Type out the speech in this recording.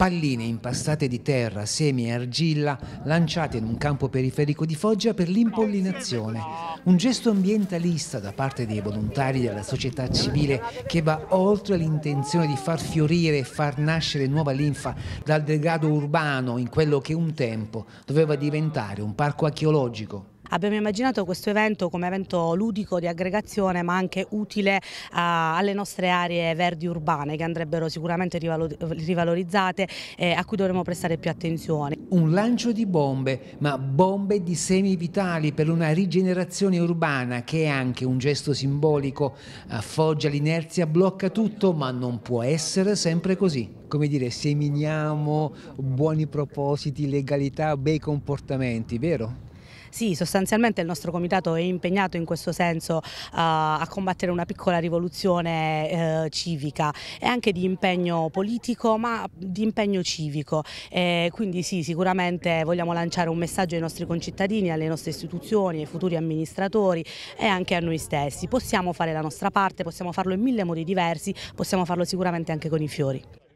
palline impastate di terra, semi e argilla lanciate in un campo periferico di Foggia per l'impollinazione. Un gesto ambientalista da parte dei volontari della società civile che va oltre l'intenzione di far fiorire e far nascere nuova linfa dal degrado urbano in quello che un tempo doveva diventare un parco archeologico. Abbiamo immaginato questo evento come evento ludico di aggregazione ma anche utile uh, alle nostre aree verdi urbane che andrebbero sicuramente rivalorizzate e a cui dovremo prestare più attenzione. Un lancio di bombe, ma bombe di semi vitali per una rigenerazione urbana che è anche un gesto simbolico. Affoggia l'inerzia, blocca tutto, ma non può essere sempre così come dire, seminiamo buoni propositi, legalità, bei comportamenti, vero? Sì, sostanzialmente il nostro comitato è impegnato in questo senso uh, a combattere una piccola rivoluzione uh, civica e anche di impegno politico ma di impegno civico. E quindi sì, sicuramente vogliamo lanciare un messaggio ai nostri concittadini, alle nostre istituzioni, ai futuri amministratori e anche a noi stessi. Possiamo fare la nostra parte, possiamo farlo in mille modi diversi, possiamo farlo sicuramente anche con i fiori.